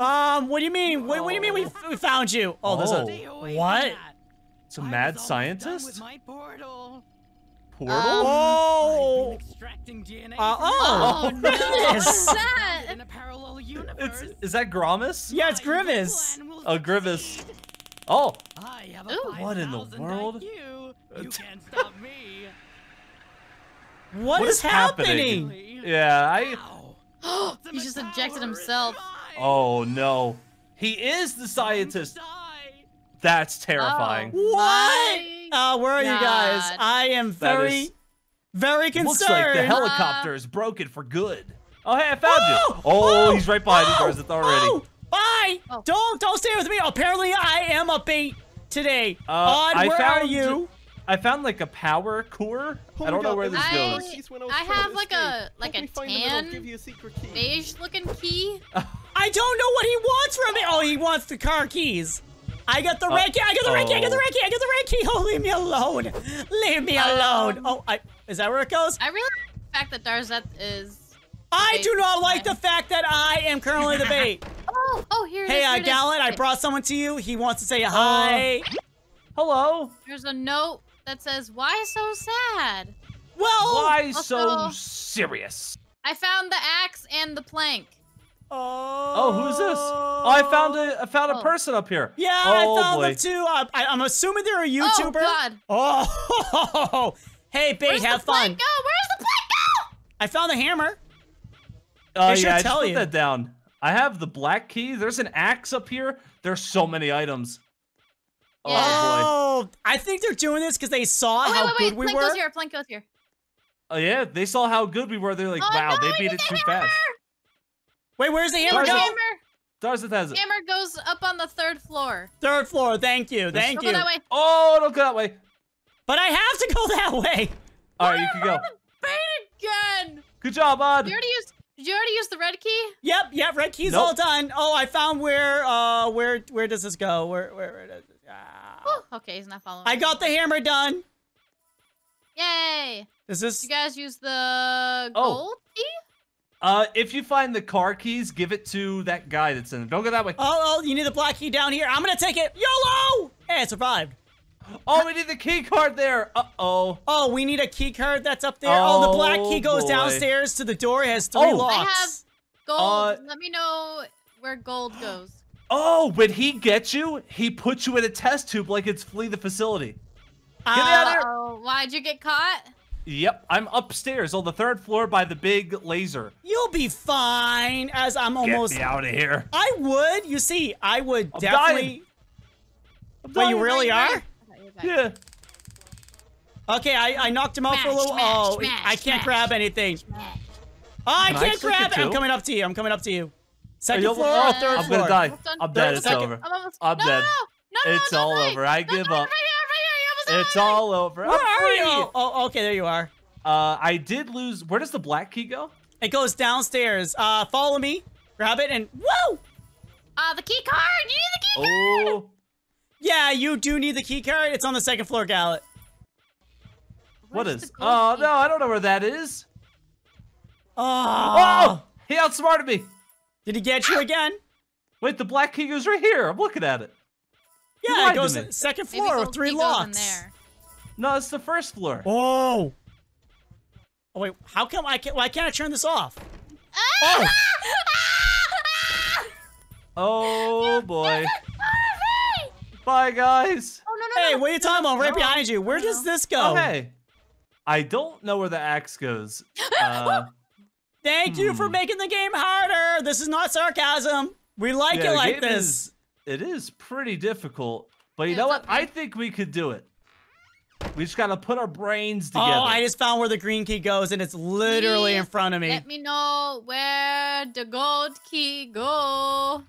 Um, what do you mean? What, what do you mean we, we found you? Oh, there's Oh. Stay a what? From. It's a I mad was almost done scientist? With my portal. Portal? Um, Oh, extracting DNA Uh, oh. Oh no! Yes. What's that? in a parallel universe. it's, is that Gromus? yeah, it's My evil Grimace. Oh, Grimace. Oh, I have a What in the world? IQ. You can't stop me. what What is is happening? happening? yeah, I. Ow. he just Ultimate injected himself. Mine. Oh no. He is the scientist. That's terrifying. Oh. What? My Uh, where are you guys? I am very, is- very concerned. Looks like the helicopter is broken for good. Oh, hey, I found you. Oh, he's right behind you, oh, Tarzan, already. Oh, bye. Oh. Don't don't stay with me. Apparently, I am a bait today. Uh, Odd, I where are found- you? I found like a power core. I don't know where this I- goes. I have like a like a tan beige looking key. I don't know what he wants from me. Oh, he wants the car keys. I got the red key. I got the red key. I got the oh. red key. I got the red key. Oh, leave me alone. Leave me alone. Oh, I is that where it goes? I really like the fact that Darzeth is. I do not like the fact that I am currently the bait. Oh, oh, here it hey, is, uh, here it is. Gallant, I brought someone to you. He wants to say hi. Hello. There's a note that says, "Why so sad?" well, Why so serious? I found the axe and the plank. Oh, Oh, who's this? Oh, I found a I found a Oh. person up here. Yeah, oh, I found boy. them too. Uh, I, I'm assuming they're a YouTuber. Oh YouTuber. God! Oh, hey, bait, Where's have the fun. plank go? Where's the plank go? I found the hammer. Oh They should yeah, I just tell put you. that down. I have the black key. There's an axe up here. There's so many items. Oh Yeah. Oh, I think they're doing this because they saw Oh, wait, how wait, good wait! we plank were. goes here. Plank goes here. boy. Oh yeah, they saw how good we were. They're like, Oh, wow, no, they beat it get too hammer! fast. Wait, where's the hammer Hammer, go? hammer, Tarzan has it. hammer goes up on the third floor. Third floor. Thank you. Thank Don't you. go that way. Oh, don't go that way. But I have to go that way. All right, you can go. Bait again. Good job, Odd. You already used. Did you already use the red key? Yep, yep. Red key's Nope. all done. Oh, I found where. Uh, where? Where does this go? Where? Where? where does it, ah. Oh, okay, he's not following. I me. got the hammer done. Yay! Is Did this? you guys use the Oh. gold key? Uh, if you find the car keys, give it to that guy that's in it. Don't go that way. Oh, oh, you need the black key down here. I'm gonna take it. YOLO! Hey, I survived. Oh, we need the key card there. Uh oh. Oh, we need a key card that's up there. Oh, the black Oh, key goes boy. downstairs to the door. It has three Oh. locks. I have gold. Uh, Let me know where gold goes. Oh, when he gets you, he puts you in a test tube like it's flee the facility. Get Uh, out of there. Oh, why'd you get caught? Yep, I'm upstairs on the third floor by the big laser. You'll be fine. As I'm almost. Get me out of here. I would. You see, I would I'm definitely. I'm Wait, you really are? right. Okay, you're back. Yeah. Okay, I, I knocked him out for a little. smash, oh, smash, I can't smash. grab anything. Oh, I Can can't click it grab it. I'm coming up to you. I'm coming up to you. Second you- floor or third I'm floor? gonna die. I'm dead. It's Second- over. I'm almost. I'm no, dead. No, no, no, It's all over. I give no, up. It's all over. Where I'm are free. you? Oh, okay, there you are. Uh, I did lose. Where does the black key go? It goes downstairs. Uh, follow me. Grab it and whoa! Uh, the key card. You need the key card. Oh, Yeah, you do need the key card. It's on the second floor, Gallant. what Where's is? Oh key? no, I don't know where that is. Oh. Oh, he outsmarted me. Did he get you again? Wait, the black key goes right here. I'm looking at it. You Yeah, it lied to goes me. second Maybe floor with gold three key goes in locks. there. No, it's the first floor. Oh. Oh wait, how come I can't? Why can't I turn this off? Ah! Oh. Oh boy. Bye, guys. Oh no no Hey, no. what are you talking about? Right No. behind you. Where does this go? Oh, hey. I don't know where the axe goes. Uh, Thank you for Hmm. making the game harder. This is not sarcasm. We like yeah, it like this. Is, it is pretty difficult, but you Yeah, know what? I think we could do it. We just gotta put our brains together. Oh. I just found where the green key goes, and it's literally in front of me. Let me know where the gold key go.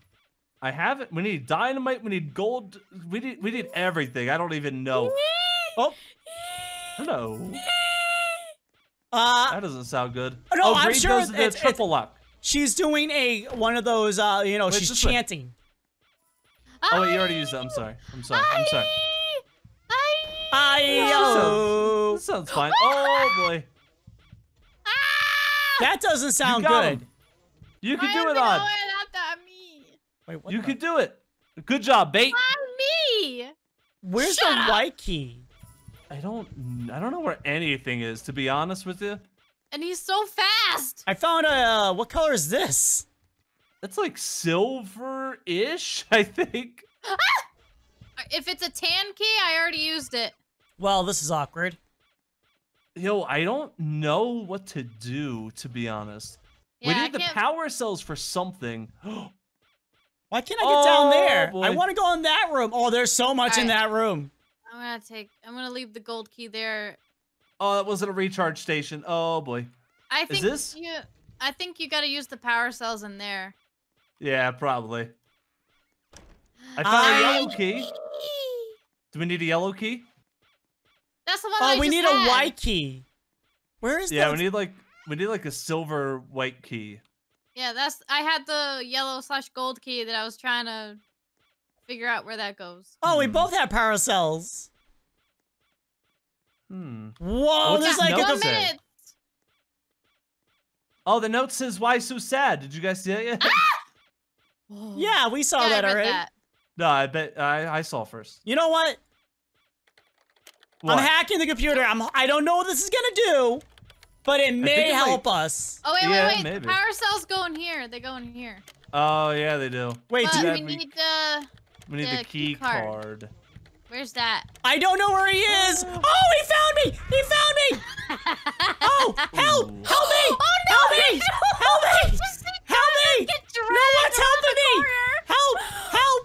I have it. We need dynamite. We need gold. We need. We need everything. I don't even know. Oh, Hello. uh, That doesn't sound good. No, oh, I'm Green sure does the it's- it's- triple lock. she's doing a one of those. Uh, you know, Wait, she's chanting. way. Chanting. Oh wait, you already used it. I'm sorry. I'm sorry. I'm sorry. Ayo. That sounds fine. Oh boy. That doesn't sound got good. him. You can I do don't it know on. what that. Wait, what You can do it. Good job, bait. Me. Where's Shut the up. white key? I don't I don't know where anything is, to be honest with you. And he's so fast. I found a. Uh, what color is this? It's like silver-ish, I think. Ah! If it's a tan key, I already used it. Well, this is awkward. Yo, I don't know what to do, to be honest. Yeah, we I need the can't- power cells for something. Why can't I get down Oh, there? I want to go in that room. Oh, there's so much in that room. I'm gonna take. I'm gonna leave the gold key there. oh, that wasn't a recharge station. Oh boy. I think this- you. I think you gotta use the power cells in there. Yeah, probably. I found I- a yellow key. Do we need a yellow key? That's the one. Oh, I we just need had. a white key. Where is Yeah, that? we need like we need like a silver white key. Yeah, that's. I had the yellow slash gold key that I was trying to figure out where that goes. Oh, we Hmm. both have power cells. Hmm. Whoa, What's there's like a. Minute. Oh, the note says why so sad. Did you guys see it yet? Yeah, we saw Yeah, that read already. that. no, I bet I I saw first. You know what? What? I'm hacking the computer. I'm. I don't know what this is gonna do, but it may think it might- help us. Oh wait, Yeah, wait, wait. maybe. The power cells go in here. They go in here. oh yeah, they do. Wait, do we that we- need the. We need The the key key card. card. Where's that? I don't know where he is. Oh, he found me. He found me. Oh, help! Ooh. Help me! Oh, no, Help me! no. Help me! Just sit Help me! Get No dragged one's around helping the me! corner. Help! Help!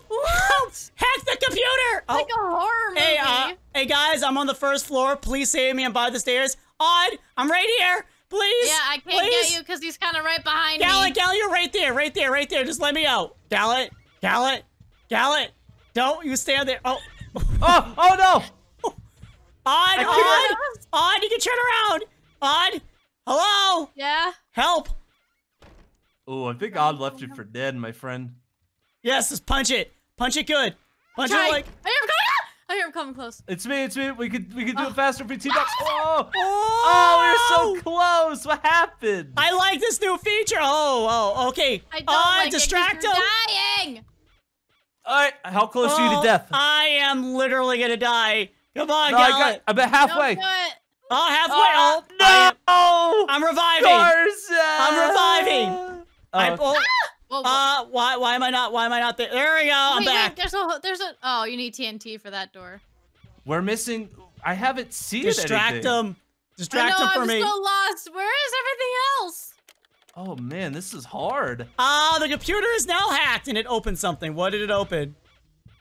Help! Hack the computer! Oh, Like a horror movie. hey, uh, hey guys, I'm on the first floor. Please save me. I'm by the stairs. Odd, I'm right here. Please. yeah, I can't please. get you because he's kind of right behind Gallant, me. Gallant, you're right there, right there, right there. Just let me out. Gallant, Gallant, Gallant. Don't you stand there. Oh, Oh, oh no! Odd, Odd, Odd, you can turn around. Odd, hello, Yeah. help. Oh, I think Odd left you for dead, my friend. Yes, just punch it. Punch it good. Punch Try. it like. I hear him coming. Ah! Hear him close. It's me, it's me. We could we could do it faster if we team up. Oh, Oh, oh, we're so close. What happened? I like this new feature. Oh, oh, okay. I don't Odd, like distract it 'cause him. you're dying. All right, how close are you Oh, to death? I am literally gonna die. Come on, no, I Gallant. got. I'm about halfway. Don't do it. Oh, halfway. Ah, oh, I am- no! I'm reviving. Garza! I'm reviving. I, Oh, oh, Whoa, whoa. uh, why, why am I not? Why am I not there? There we go. I'm back. wait, there's a, there's a. Oh, you need TNT for that door. we're missing. I haven't seen Distract anything. him. Distract know, him for I'm me. so lost. Where is everything else? Oh man, this is hard. Ah, the computer is now hacked and it opened something. What did it open?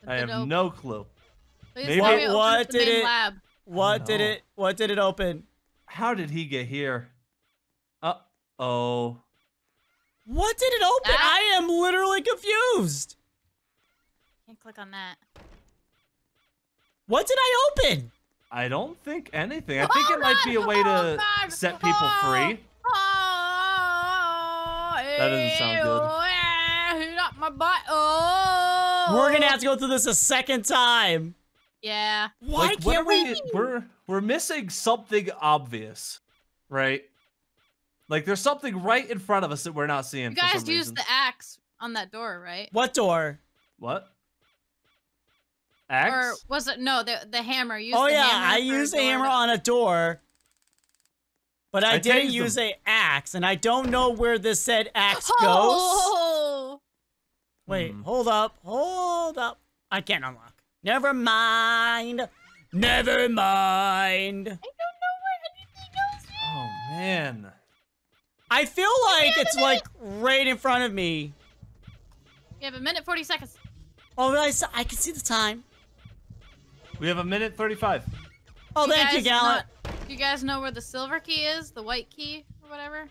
I Did have open? no clue. Please maybe- tell What- opens what the did it- Lab. What did no. it? What did it open? How did he get here? Uh oh. What did it open? Ah. I am literally confused. Can't click on that. What did I open? I don't think anything. I think Oh, it might be a way Oh, to God. set people Oh. free. Oh, That doesn't sound good. good. He my butt. Oh. We're gonna have to go through this a second time. Yeah. Why Like, can't are we? We're we're missing something obvious, right? Like there's something right in front of us that we're not seeing. You for guys some used reason. the axe on that door, right? What door? what? Axe? Or Axe? was it no the the hammer? Use Oh the yeah, hammer I for used a hammer to- on a door, but I, I didn't use them. a axe, and I don't know where this said axe goes. Oh. Wait, Hmm. hold up, hold up. I can't unlock. Never mind. Never mind. I don't know where anything else is. Oh man. I feel like it's like right in front of me. You have a minute forty seconds. Oh, I I can see the time. We have a minute thirty-five. Oh, You thank you, Gallant. Do you guys know where the silver key is? The white key or whatever?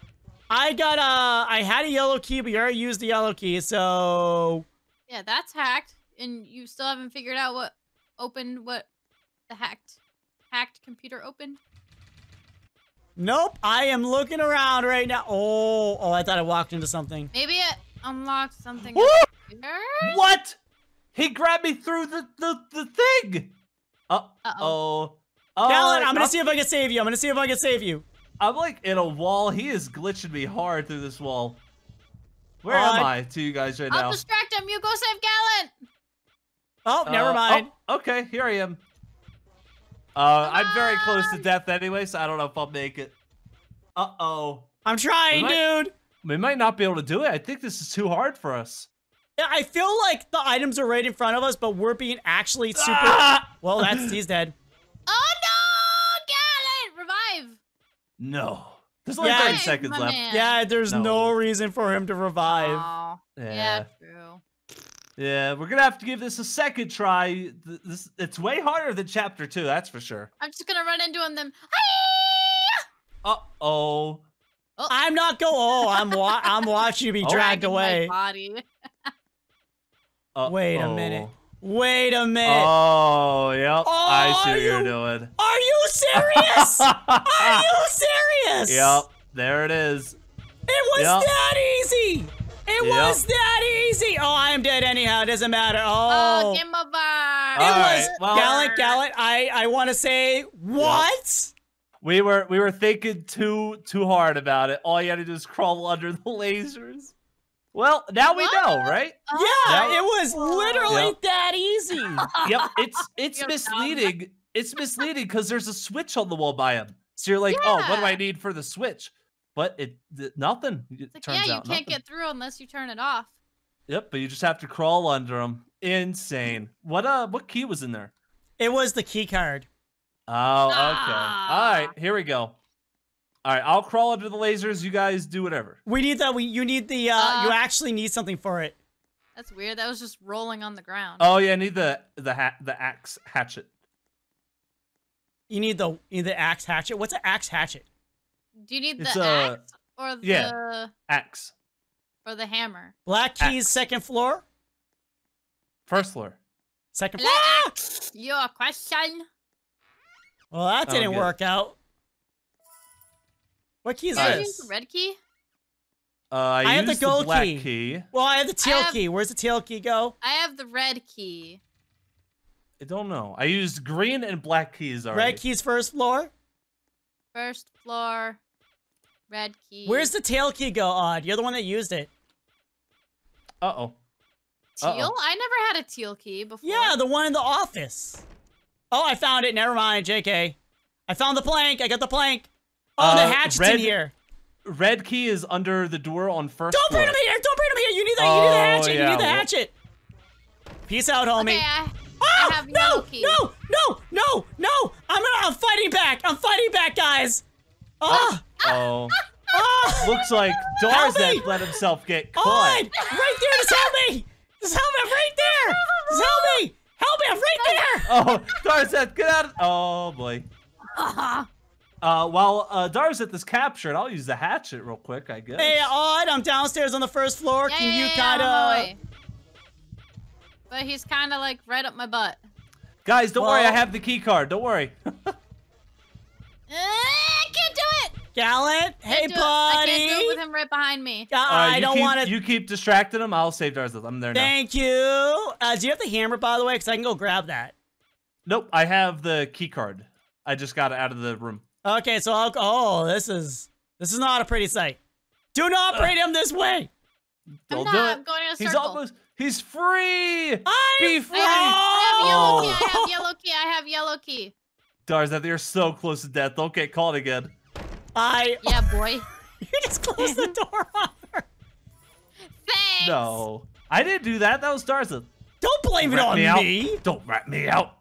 I got a. I had a yellow key, but you already used the yellow key, so Yeah, that's hacked, and you still haven't figured out what opened what the hacked hacked computer opened. Nope. I am looking around right now. Oh, oh, I thought I walked into something. Maybe it unlocked something. Woo! up here? What? He grabbed me through the the, the thing. Uh oh. Uh, Gallant, I'm gonna see if I can save you. I'm gonna see if I can save you. I'm like in a wall. He is glitching me hard through this wall. Where am Uh, I to you guys right I'll now? distract him. You go save Gallant. Oh, never Uh, mind. oh, okay, here I am. Uh, I'm very close to death anyway, so I don't know if I'll make it. Uh oh. I'm trying, we might- dude. We might not be able to do it. I think this is too hard for us. Yeah, I feel like the items are right in front of us, but we're being actually super. Ah! Well, that's he's dead. Oh no, Gallant, revive. No. There's only Yeah. 30 seconds left. man. Yeah, there's no. No. reason for him to revive. Aw, Yeah. yeah, true. Yeah, we're gonna have to give this a second try. This it's way harder than chapter two, that's for sure. I'm just gonna run into him then. Uh oh. I'm not go. Oh, I'm wa- I'm watching you be Oh. dragged Dragging my away. Body. Wait a minute. Wait a minute. Oh, yep. I Oh, see what you're doing. Are you serious? Are you serious? Yep, there it is. It was Yep. that easy. It Yep. was that easy. Oh, I am dead anyhow. It doesn't matter. Oh, Oh, game over. it All was right, well- Gallant. Gallant. I I want to say what? We were we were thinking too too hard about it. All you had to do is crawl under the lasers. Well, now we know, right? Yeah, That- it was literally Yep. that easy. Yep. It's it's You're dumb. misleading. It's misleading because there's a switch on the wall by him. So you're like, oh, what do I need for the switch? But it th- nothing. It like, turns yeah, you out can't nothing. get through unless you turn it off. Yep, but you just have to crawl under them. Insane. What uh what key was in there? It was the key card. Oh, okay. All Ah. right, here we go. All right, I'll crawl under the lasers. You guys do whatever. We need that. We you need the. Uh, Uh, you actually need something for it. That's weird. That was just rolling on the ground. Oh yeah, I need the the hat the axe hatchet. You need the you need the axe hatchet. What's an axe hatchet? Do you need It's, the uh, axe or the yeah. Axe. or the hammer? Black keys, Axe. second floor. First floor. Second Black floor. axe. Your question. Well, that Oh, didn't good. work out. What key is Did I this? use the red key? Uh, I, I have the used gold black key. key. Well, I have the tail have- key. Where's the tail key go? I have the red key. I don't know. I used green and black keys already. Red key's first floor. First floor. Red key. Where's the tail key go? Odd. You're the one that used it. Uh oh. teal? uh-oh. I never had a teal key before. Yeah, the one in the office. Oh, I found it. Never mind, JK. I found the plank. I got the plank. Oh, Uh, the hatchet's in red- here. Red key is under the door on first Don't floor. bring him here. Don't bring him here. You need the, you need the Oh, hatchet. You yeah, need the hatchet. Peace out, homie. Okay, I, Oh, I have no, yellow key. no, no, no, no! I'm gonna, I'm fighting back. I'm fighting back, guys. Ah, Oh, ah, looks like Help let himself get on, caught. right there. Just help me. Just help me. I'm right there. Just help me. Help me. I'm right there. Oh, Darzeth, get out! Of- oh boy. Uh, while uh, Darzeth is captured, I'll use the hatchet real quick, I guess. Hey, Odd, I'm downstairs on the first floor. Yeah, Can yeah, you yeah, kind on my of? Way. But he's kind of like right up my butt. Guys, don't worry, I have the key card. Don't worry. Eh, I can't do it. Gallant? Hey, Can't do it. I can't do it with him right behind me. Uh, All right, I don't want to. You keep distracting him. I'll save Darzeth. I'm there now. Thank you. Uh, do you have the hammer, by the way? Because I can go grab that. Nope, I have the key card. I just got it out of the room. Okay, so I'll. Oh, this is this is not a pretty sight. Do not bring him this way. I'm Don't not. do I'm going in a He's circle. almost. He's free. I'm Be free. I have, I have Oh. yellow key. I have yellow key. I have yellow key. Darzeth, you're so close to death. Don't get caught again. I. Yeah, boy. You just closed the door on her. Thanks. No, I didn't do that. That was Darzeth. Don't blame it on me me. Don't rat me out.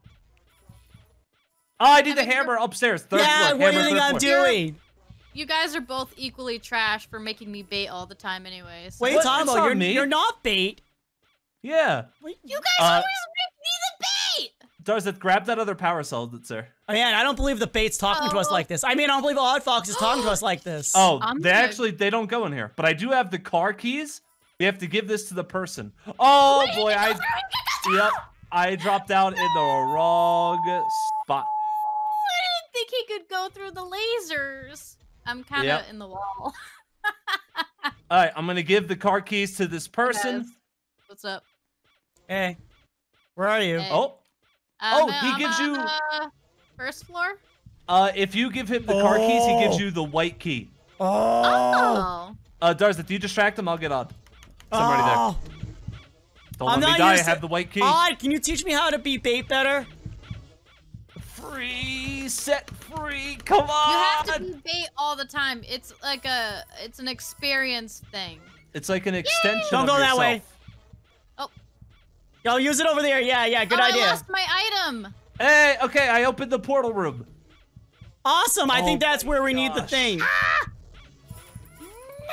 Oh, I need the I mean, hammer upstairs. Third yeah, floor. what do you think I'm floor. doing? You guys are both equally trash for making me bait all the time, anyways. What are you What? talking It's about? not You're, me. you're not bait. Yeah. You guys Uh, always make me the bait. Darzeth, grab that other power cell that's there. Oh, man, I don't believe the bait's talking to us Oh. like this. I mean, I don't believe Odd Foxx is talking to us like this. Oh, I'm they good. actually they don't go in here. But I do have the car keys. We have to give this to the person. Oh boy, I yep, I dropped out in the wrong spot. I didn't think he could go through the lasers. I'm kind of Yep. in the wall. All right, I'm gonna give the car keys to this person. Guys, What's up? Hey, where are you? Hey. Oh, Um, Oh, he I'm gives on you- the first floor. uh, if you give him the car keys, he gives Oh. you the white key. Oh. Oh. Uh, Darzeth, do you distract him? I'll get on. Somebody there. Oh, Don't I'm let me die. I have the white key. Odd, can you teach me how to be bait better? Free, set free. Come on. You have to be bait all the time. It's like a, it's an experience thing. It's like an extension. Don't of go that way. Oh. Yo, use it over there. Yeah, yeah, good oh, idea. I lost my item. Hey, okay, I opened the portal room. Awesome. I Oh think that's where we need the gosh. thing.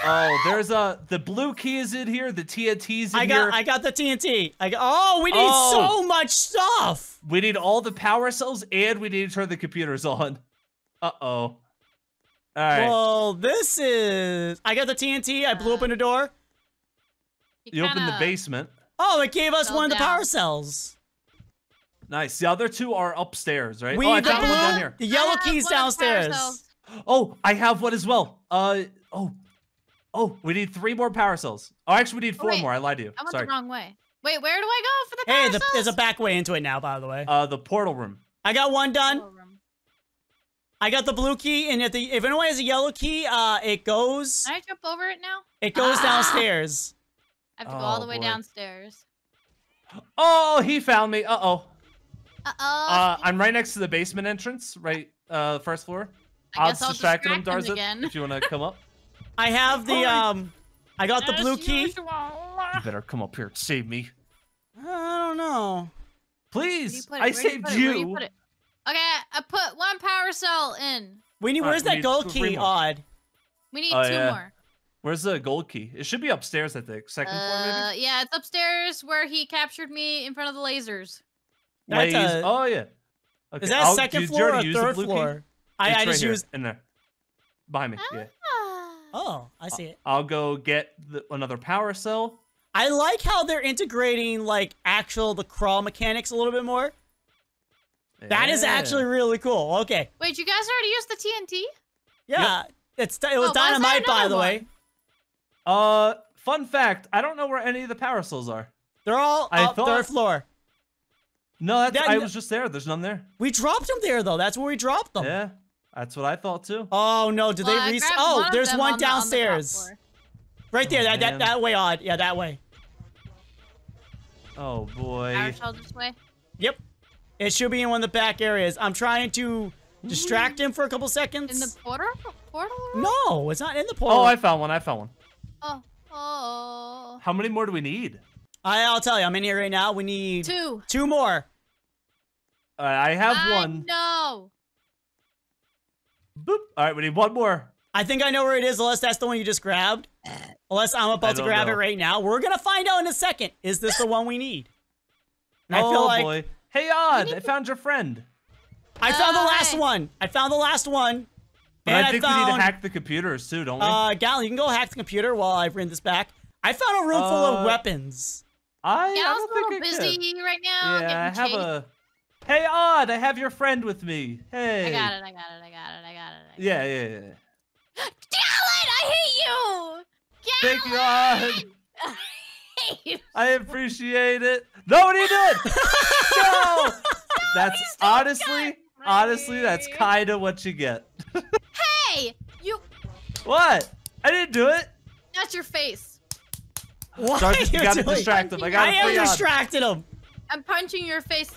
Oh, there's a the blue key is in here. The TNT's in I got here. I got the TNT. I got, oh, we need Oh. so much stuff. We need all the power cells, and we need to turn the computers on. Uh oh. All right. Well, this is I got the TNT. I blew open the door. you opened the basement. Oh, it gave us Fell one of the down. power cells. Nice. The other two are upstairs, right? We oh, I the found one down blue, here. the yellow have key's one of the power downstairs. Oh, I have one as well. Uh oh. Oh, we need three more power cells. Oh, actually, we need four wait. more. I lied to you. I went Sorry. the wrong way. Wait, where do I go for the power Hey, the, there's a back way into it now. By the way, Uh, the portal room. I got one done. I got the blue key, and if the if anyone has a yellow key, uh, it goes Can I jump over it now? it goes Ah! downstairs. I have to go all Oh, the way boy. downstairs. Oh, he found me. Uh oh. Uh oh. I'm right next to the basement entrance, right, uh, first floor. I guess I'll distracted him, distract him Darza. again. If you want to come up, I have the um, I got the blue key. you better come up here and save me, I don't know. Where you please. put it? I Where do you saved put it? Where you. put it? Okay, I put one power cell in. We need. Where's we that need gold key? Odd. We need Oh, two yeah. more. Where's the gold key? It should be upstairs, I think. Second floor, Uh, maybe. yeah, it's upstairs where he captured me in front of the lasers. That's Lays- a- Oh yeah. Okay. Is that I'll- second did you floor or the third blue key? floor? I, It's I right just here, used. in there, behind me. Yeah. Ah. Oh, I see it. I'll go get the, another power cell. I like how they're integrating like actual the crawl mechanics a little bit more. That is actually really cool. Okay. Wait, you guys already used the TNT? Yeah. It's it was Oh, why is there dynamite by another the way. One? Uh, fun fact. I don't know where any of the power cells are. They're all I up thought- third floor. No, that's, That- I was just there. There's none there. We dropped them there though. That's where we dropped them. Yeah, that's what I thought too. Oh no, did Well, they I re- grabbed Oh, of there's one on the- on the downstairs. right there. Oh, that, that man. that way odd. Yeah, that way. Oh boy. Power cell this way. Yep. It should be in one of the back areas. I'm trying to distract him for a couple seconds. In the portal? Portal? room? No, it's not in the portal. Oh, I found one. I found one. Oh. Oh. How many more do we need? I, I'll tell you. I'm in here right now. We need Two. two more. Uh, I have I one. No. Boop. All right, we need one more. I think I know where it is, unless that's the one you just grabbed. Unless I'm about to don't grab it right now. We're gonna find out in a second. Is this the one we need? And oh I feel like boy. Hey, Odd, I found your friend. I found the last Hi. one. I found the last one. But and I think found, we need to hack the computers too, don't we? Uh, Gal, you can go hack the computer while I bring this back. I found a room full of Uh, weapons. I, I Yeah, I was don't a think little I busy could. right now. Yeah, I have chased. a. Hey, Odd, I have your friend with me. Hey. I got it. I got it. I got it. I got it. I got Yeah, yeah, yeah. it. Gallant, I hate you. Thank you, Odd. I hate you. I appreciate it. No, what are you doing? no. That's honestly, honestly, that's kind of what you get. Hey, you. What? I didn't do it. That's your face. What Sorry, are you you gotta distract him. I I gotta am free Odd. distracted him. I'm punching your face.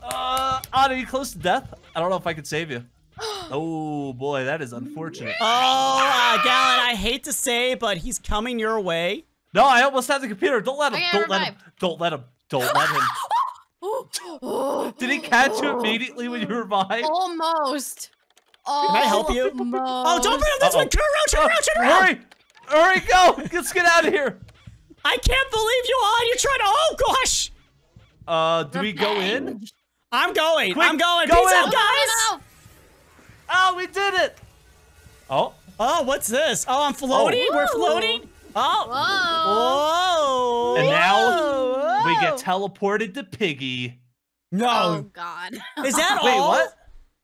Uh, Odd, are you close to death? I don't know if I can save you. Oh boy, that is unfortunate. Oh, uh, Gallant, I hate to say, but he's coming your way. No, I almost had the computer. Don't let him. Don't let him. Don't let him. Don't let him. Did he catch you immediately when you revived? Almost. Can I help you? Almost. Oh, don't bring him this Uh-oh. way. Turn around, turn around, turn around. Hurry! Hurry, go! Let's get out of here. I can't believe you on. You're trying to. Oh gosh. Uh, do we go in? I'm going. Quick, I'm going. go Peace in. out, guys. no, no. Oh, we did it! Oh, Oh, what's this? Oh, I'm floating. Oh. We're floating. Oh. Whoa. Whoa. and now Whoa. we get teleported to Piggy. No. Oh God. Is that Wait, all? what?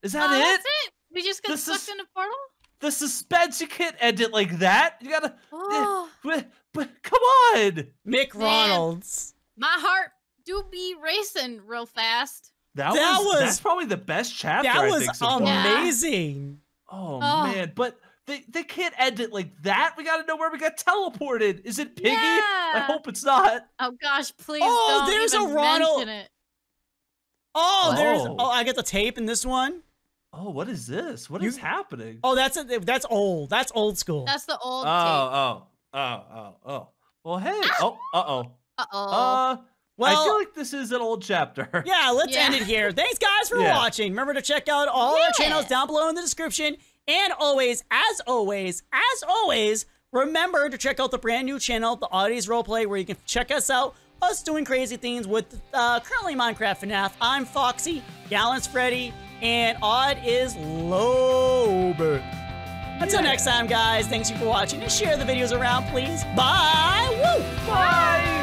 Is that Oh, it? That's it. We just got This sucked is- in a portal. The suspense you can't end it like that. You gotta. Eh, oh, But, but come on. Mick Man. Ronalds. my heart do be racing real fast. That, That was, was- that's probably the best chapter. That I was think, so far. Yeah. amazing. Oh, Oh. man, but they they can't end it like that. We got to know where we got teleported. Is it Piggy? I hope it's not. Oh gosh, please Oh, don't there's a even Ronald- mention it. Oh, there's. Oh. Oh, I get the tape in this one. Oh, what is this? What is You- happening? Oh, that's a, that's old. That's old school. That's the old oh, tape. oh, oh, oh, oh. Well, hey. Oh, uh oh. Uh oh. Uh, well, I feel like this is an old chapter. yeah, let's Yeah. end it here. Thanks, guys, for Yeah. watching. Remember to check out all our channels down below in the description. And always, as always, as always, remember to check out the brand new channel, the Oddities Roleplay, where you can check us out, us doing crazy things with uh, currently Minecraft FNAF. I'm Foxy, Gallant's Freddy, and Odd is Lobert. Until next time, guys, thanks you for watching and share the videos around, please. Bye! Woo! Bye.